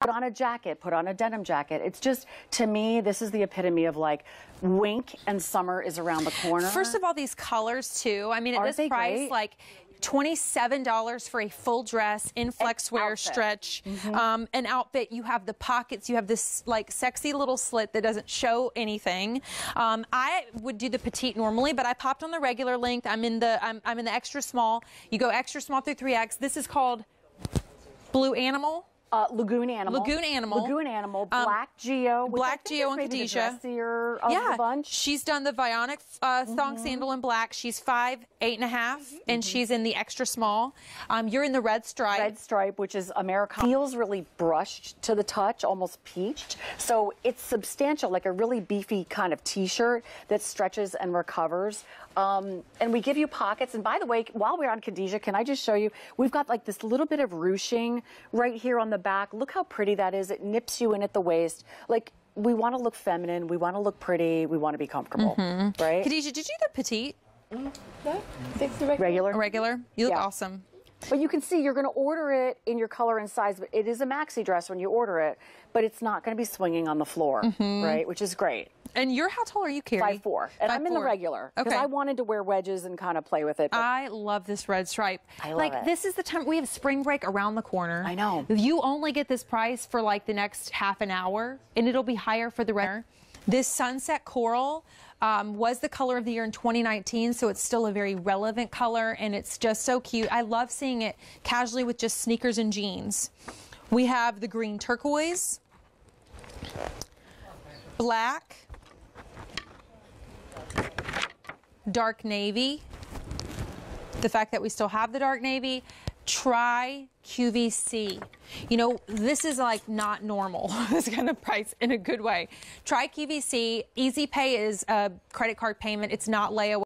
put on a jacket, put on a denim jacket. It's just, to me, this is the epitome of like wink and summer is around the corner. First of all, these colors too. I mean, at Aren't this price, great? like. $27 for a full dress in flex wear outfit. stretch um, an outfit you have the pockets you have this like sexy little slit that doesn't show anything um, i would do the petite normally but i popped on the regular length i'm in the I'm, I'm in the extra small you go extra small through 3x this is called blue animal uh, Lagoon Animal. Lagoon Animal. Lagoon Animal. Um, Black Geo. Black Geo and Khadija. yeah, she's done the Vionic uh, thong Mm-hmm. sandal in black. She's five, eight and a half, and she's in the extra small. Um, you're in the red stripe. red stripe, which is Americana. Feels really brushed to the touch, almost peached. So it's substantial, like a really beefy kind of t-shirt that stretches and recovers. Um, and we give you pockets. And by the way, while we're on Khadija, can I just show you? We've got like this little bit of ruching right here on the back. Look how pretty that is. It nips you in at the waist. Like we want to look feminine. We want to look pretty. We want to be comfortable, mm-hmm. right? Khadija, did you do the petite Regular. or regular? You look Yeah. awesome. But you can see you're going to order it in your color and size, but it is a maxi dress when you order it, but it's not going to be swinging on the floor, mm-hmm. right? Which is great. And you're how tall are you, Carrie? Five four, and I'm in the regular because Okay. I wanted to wear wedges and kind of play with it. I love this red stripe. I love like it. this is the time we have spring break around the corner. I know. You only get this price for like the next half an hour, and it'll be higher for the rest. This sunset coral um, was the color of the year in 2019, so it's still a very relevant color, and it's just so cute. I love seeing it casually with just sneakers and jeans. We have the green turquoise, black, dark navy, the fact that we still have the dark navy, try QVC. You know, this is like not normal, this kind of price in a good way. Try QVC. Easy pay is a credit card payment, it's not layaway.